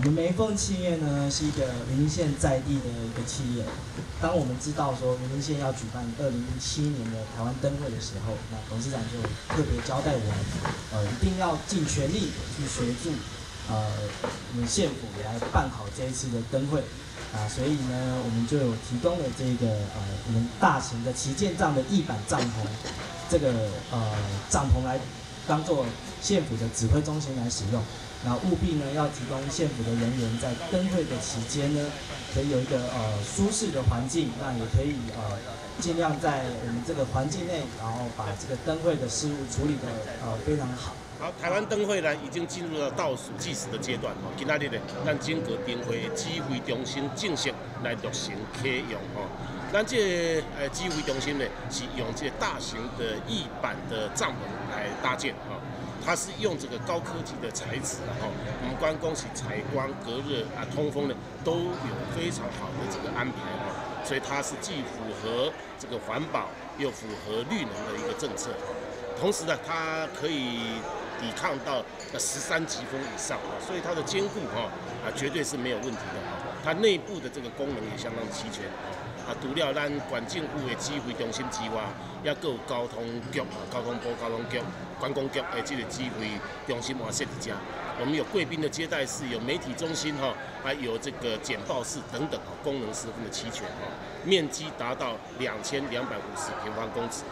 我们梅凤企业呢是一个云林县在地的一个企业。当我们知道说云林县要举办二零一七年的台湾灯会的时候，那董事长就特别交代我们，呃，一定要尽全力去协助，呃，我们县府来办好这一次的灯会。啊，所以呢，我们就有提供了这个呃，我们大型的旗舰帐的翼板帐篷，这个呃帐篷来当做县府的指挥中心来使用。那务必呢，要提供县府的人员在灯会的期间呢，可以有一个呃舒适的环境，那也可以呃尽量在我们这个环境内，然后把这个灯会的事务处理的呃非常好。好，台湾灯会呢已经进入了倒数计时的阶段哦。今仔日呢，咱整个灯会指挥中心正式来落成启用哦。咱这呃指挥中心呢是用这大型的翼板的帐篷来搭建哦。它是用这个高科技的材质，哈，五官恭喜采光、隔热啊、通风呢，都有非常好的这个安排，哈，所以它是既符合这个环保，又符合绿能的一个政策，同时呢，它可以抵抗到十三级风以上，所以它的坚固，哈，啊，绝对是没有问题的，哈，它内部的这个功能也相当齐全，啊，除了咱管政府的指挥中心之外，也有交通局啊、交通部、交通局。观光局诶，这个机会中心嘛设置家，我们有贵宾的接待室，有媒体中心哈，还有这个简报室等等哈，功能十分的齐全哈，面积达到两千两百五十平方公尺。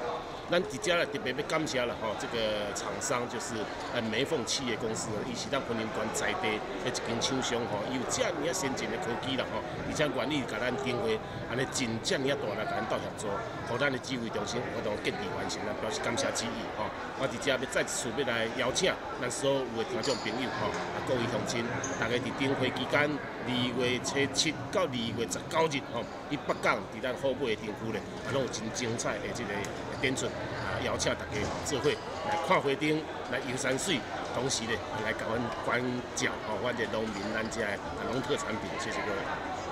咱伫遮咧特别要感谢了哈，这个厂商就是呃梅凤企业公司，伊是咱昆林关在地的一间厂商吼，伊有遮尔啊先进的科技啦吼，而且愿意甲咱订货，安尼真遮尔啊大来甲咱斗协助，互咱的指挥中心活动顺利完成啊，表示感谢之意吼。我伫遮要再次要来邀请咱所有的听众朋友吼，啊各位乡亲，大家伫订货期间，二月初七到二月十九日吼，伊北港伫咱好买的地区咧，啊拢有真精彩的这个展出。啊，邀请大家做伙来看花灯，来游山水，同时呢，来甲阮关照吼，阮这农民咱遮的农特产品，谢谢各位。